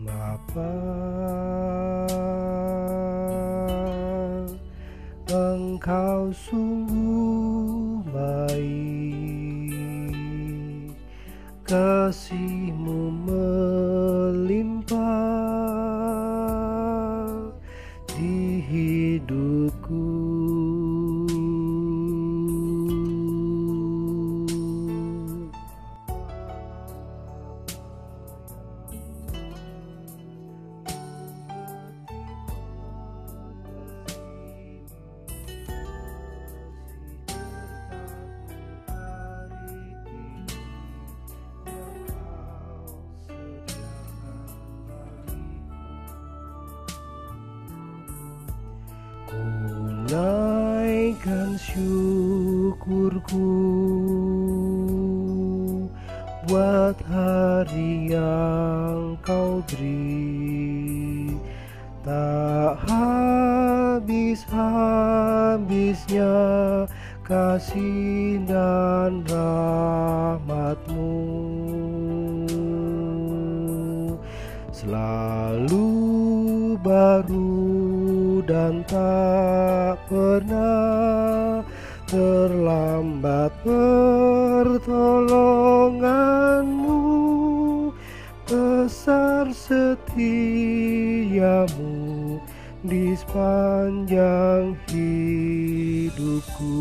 Bapa Engkau sungguh baik? Kasihmu melimpah di hidupku Naikkan syukurku buat hari yang kau beri. Tak habis-habisnya kasih dan rahmatmu. Selalu baru dan tak pernah terlambat pertolonganmu. Besar setiamu di sepanjang hidupku